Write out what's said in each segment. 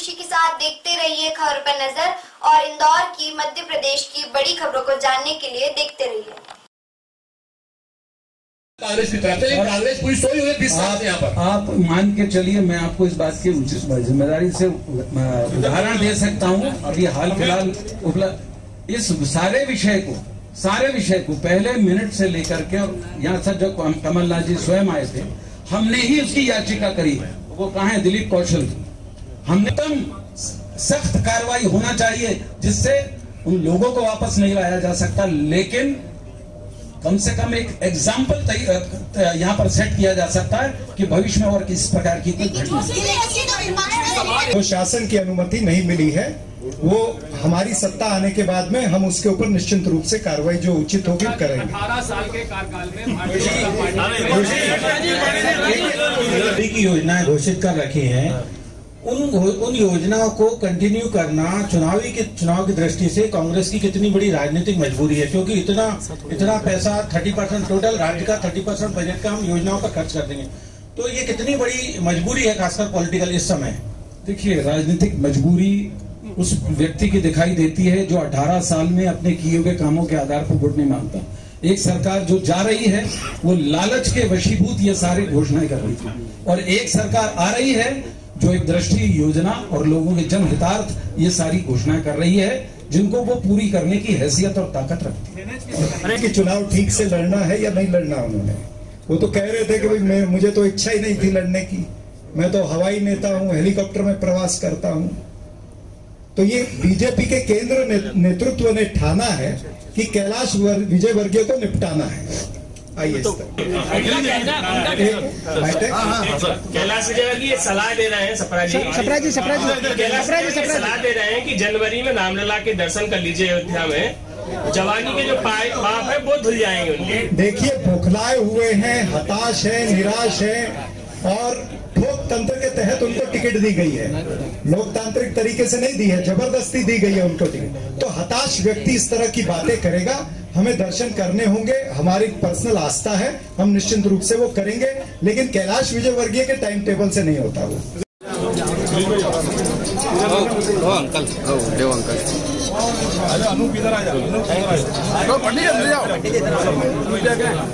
खुशी के साथ देखते रहिए खबर पर नज़र और इंदौर की मध्य प्रदेश की बड़ी खबरों को जानने के लिए देखते रहिए। कांग्रेस की तरफ़ से कांग्रेस पूरी सोई हुई बीस साल यहाँ पर। आप मान के चलिए मैं आपको इस बात की उचित ज़िम्मेदारी से उदाहरण दे सकता हूँ। अभी हाल फ़िलहाल उपलब्ध इस सारे विषय को सारे विषय को पहले मिनट से लेकर के यहाँ सर जब कमलनाथ जी स्वयं आए थे हमने ही उसकी याचिका करी वो कहा है? दिलीप कौशल हमने तम सख्त कार्रवाई होना चाहिए जिससे उन लोगों को वापस नहीं लाया जा सकता लेकिन कम से कम एक एग्ज़ाम्पल यहाँ पर सेट किया जा सकता है कि भविष्य में और किस प्रकार की कोई घटना तो शासन की अनुमति नहीं मिली है वो हमारी सत्ता आने के बाद में हम उसके ऊपर निश्चित रूप से कार्रवाई जो उचित होगी करेंगे अठारह साल के कार्यकाल में की योजनाएँ घोषित कर रखी हैं उन उन योजनाओं को कंटिन्यू करना चुनावी के, चुनाव की दृष्टि से कांग्रेस की कितनी बड़ी राजनीतिक मजबूरी है, क्योंकि इतना इतना पैसा 30 परसेंट टोटल राज्य का 30 परसेंट बजट का हम योजनाओं पर खर्च कर देंगे। तो ये कितनी बड़ी मजबूरी है, खासकर पॉलिटिकल इस समय? देखिए, राजनीतिक मजबूरी उस व्यक्ति की दिखाई देती है जो 18 साल में अपने किए हुए कामों के आधार पर वोट नहीं माँगता। एक सरकार जो जा रही है, वो लालच के वशीभूत ये सारी घोषणाएँ कर रही थी। और एक सरकार आ रही है जो एक दृष्टि योजना और लोगों के जन हितार्थ ये सारी घोषणाएँ कर रही है, जिनको वो पूरी करने की हैसियत और ताकत रखती है। कि चुनाव ठीक से लड़ना है या नहीं लड़ना उन्होंने? वो तो कह रहे थे कि भाई मैं मुझे तो इच्छा ही नहीं थी लड़ने की। मैं तो हवाई नेता हूँ, हेलीकॉप्टर में प्रवास करता हूँ। तो ये बीजेपी के केंद्र नेतृत्व ने ठाना है कि कैलाश विजय वर्गीय को निपटाना है। आइए तो कैलाश विजयवर्गीय सलाह दे रहे हैं सपरा जी सपरा जी सपरा जी कैलाश सलाह दे रहे हैं कि जनवरी में रामलला के दर्शन कर लीजिए अयोध्या में। जवानी के जो पाए पाप है वो धुल जाएँगे उनके। देखिए बुखलाए हुए हैं हताश है निराश है और ठोक तंत्र के तहत उनको टिकट दी गई है। लोकतांत्रिक तरीके से नहीं दी है ज़बरदस्ती दी गई है उनको टिकट। तो हताश व्यक्ति इस तरह की बातें करेगा हमें दर्शन करने होंगे हमारी पर्सनल आस्था है हम निश्चित रूप से वो करेंगे लेकिन कैलाश विजय वर्गीय के टाइम टेबल से नहीं होता वो। अंकल देव अंकल। अनूप इधर आ जाओ पंडित जी जाओ।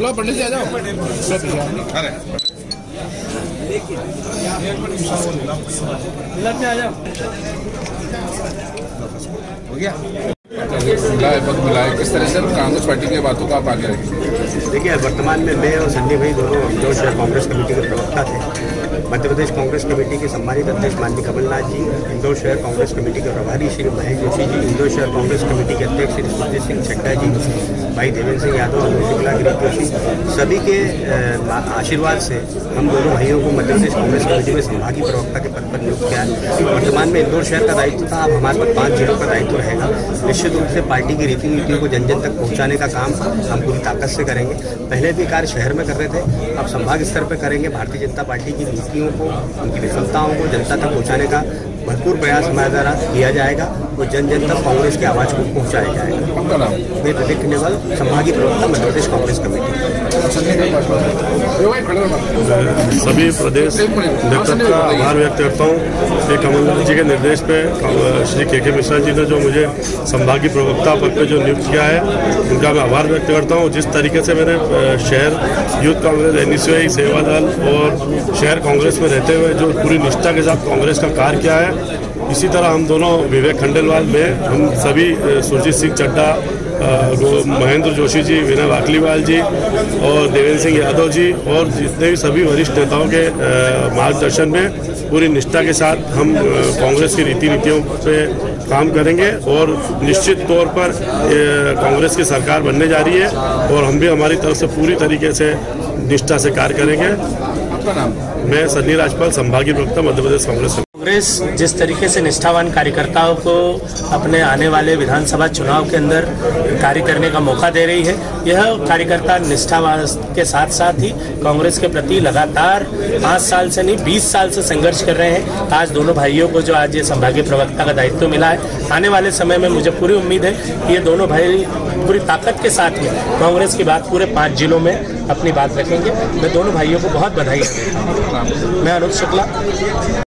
लो पंडित जी आ जाओ। अरे। आ जाओ हो पद मिलाए किस तरह से कांग्रेस पार्टी की बातों का आप आगे रखेंगे देखिए वर्तमान में मैं और संजय भाई दोनों जो शहर कांग्रेस कमेटी के प्रवक्ता थे, मध्य प्रदेश कांग्रेस कमेटी के सम्मानित अध्यक्ष माननीय कमलनाथ जी, इंदौर शहर कांग्रेस कमेटी के प्रभारी श्री महेश जोशी जी, इंदौर शहर कांग्रेस कमेटी के अध्यक्ष श्री सुरजीत सिंह छड्डा जी, भाई देवेंद्र सिंह यादव अनिल शुक्ला गिरीश जोशी, सभी के आशीर्वाद से हम दोनों भाइयों को मध्य प्रदेश कांग्रेस कमेटी में संभागीय प्रवक्ता के पद पर नियुक्त किया है। वर्तमान में इंदौर शहर का दायित्व था, अब हमारे पास पाँच जिलों का दायित्व रहेगा। निश्चित रूप से पार्टी की रीति नीतियों को जन जन तक पहुँचाने का काम हम पूरी ताकत से करेंगे। पहले भी कार्य शहर में कर रहे थे अब संभाग स्तर पर करेंगे। भारतीय जनता पार्टी की नीतियों को उनकी विफलताओं को जनता तक पहुँचाने का भरपूर प्रयास हमारे द्वारा किया जाएगा और जन जन तक कांग्रेस की आवाज़ को पहुँचाया जाएगा। मैं प्रदीप खंडेवाल संभागीय प्रवक्ता मध्य प्रदेश कांग्रेस कमेटी। सभी प्रदेश नेतृत्व का आभार व्यक्त करता हूँ। श्री कमलनाथ जी के निर्देश पे श्री के के मिश्रा जी ने जो मुझे संभागीय प्रवक्ता पद पे जो नियुक्त किया है, उनका मैं आभार व्यक्त करता हूँ। जिस तरीके से मैंने शहर, यूथ कांग्रेस एन सेवा दल और शहर कांग्रेस में रहते हुए जो पूरी निष्ठा के साथ कांग्रेस का कार्य किया है इसी तरह हम दोनों विवेक खंडेलवाल में हम सभी सुरजीत सिंह चड्डा महेंद्र जोशी जी विनय वाकलीवाल जी और देवेंद्र सिंह यादव जी और जितने भी सभी वरिष्ठ नेताओं के मार्गदर्शन में पूरी निष्ठा के साथ हम कांग्रेस की रीति नीतियों पे काम करेंगे और निश्चित तौर पर कांग्रेस की सरकार बनने जा रही है और हम भी हमारी तरफ़ से पूरी तरीके से निष्ठा से कार्य करेंगे। मैं सन्नी राजपाल संभागीय प्रवक्ता मध्य प्रदेश कांग्रेस। कांग्रेस जिस तरीके से निष्ठावान कार्यकर्ताओं को अपने आने वाले विधानसभा चुनाव के अंदर कार्य करने का मौका दे रही है, यह कार्यकर्ता निष्ठावान के साथ साथ ही कांग्रेस के प्रति लगातार पाँच साल से नहीं, बीस साल से संघर्ष कर रहे हैं। आज दोनों भाइयों को जो आज ये संभागीय प्रवक्ता का दायित्व मिला है, आने वाले समय में मुझे पूरी उम्मीद है कि ये दोनों भाई पूरी ताकत के साथ में कांग्रेस की बात पूरे पाँच जिलों में अपनी बात रखेंगे। मैं दोनों भाइयों को बहुत बधाई मैं अनुज शुक्ला।